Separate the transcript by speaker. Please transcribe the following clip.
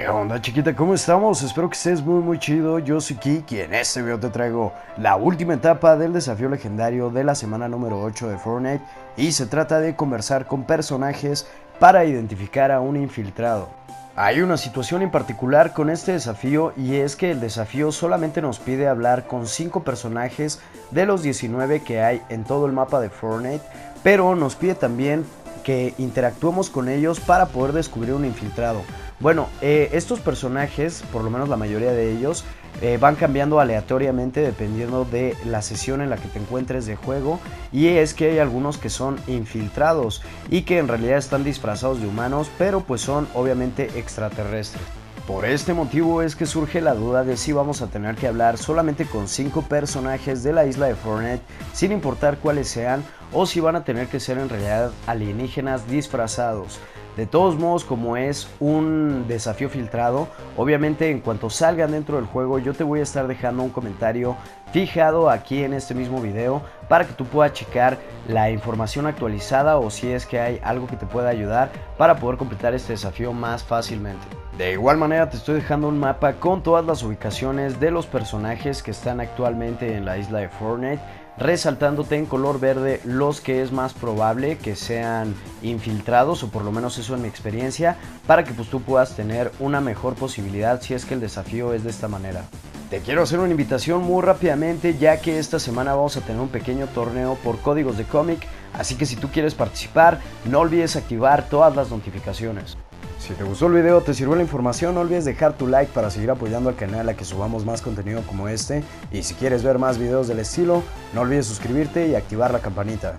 Speaker 1: ¿Qué onda chiquita? ¿Cómo estamos? Espero que estés muy muy chido. Yo soy Kiki y en este video te traigo la última etapa del desafío legendario de la semana número 8 de Fortnite y se trata de conversar con personajes para identificar a un infiltrado. Hay una situación en particular con este desafío y es que el desafío solamente nos pide hablar con 5 personajes de los 19 que hay en todo el mapa de Fortnite, pero nos pide también que interactuemos con ellos para poder descubrir un infiltrado. Bueno, eh, estos personajes, por lo menos la mayoría de ellos, eh, van cambiando aleatoriamente dependiendo de la sesión en la que te encuentres de juego y es que hay algunos que son infiltrados y que en realidad están disfrazados de humanos pero pues son obviamente extraterrestres. Por este motivo es que surge la duda de si vamos a tener que hablar solamente con 5 personajes de la isla de Fortnite sin importar cuáles sean o si van a tener que ser en realidad alienígenas disfrazados. De todos modos, como es un desafío filtrado, obviamente en cuanto salgan dentro del juego yo te voy a estar dejando un comentario fijado aquí en este mismo video para que tú puedas checar la información actualizada o si es que hay algo que te pueda ayudar para poder completar este desafío más fácilmente. De igual manera te estoy dejando un mapa con todas las ubicaciones de los personajes que están actualmente en la isla de Fortnite resaltándote en color verde los que es más probable que sean infiltrados o por lo menos eso en mi experiencia para que pues tú puedas tener una mejor posibilidad si es que el desafío es de esta manera. Te quiero hacer una invitación muy rápidamente ya que esta semana vamos a tener un pequeño torneo por códigos de cómic, así que si tú quieres participar no olvides activar todas las notificaciones. Si te gustó el video, te sirvió la información, no olvides dejar tu like para seguir apoyando al canal a que subamos más contenido como este. Y si quieres ver más videos del estilo, no olvides suscribirte y activar la campanita.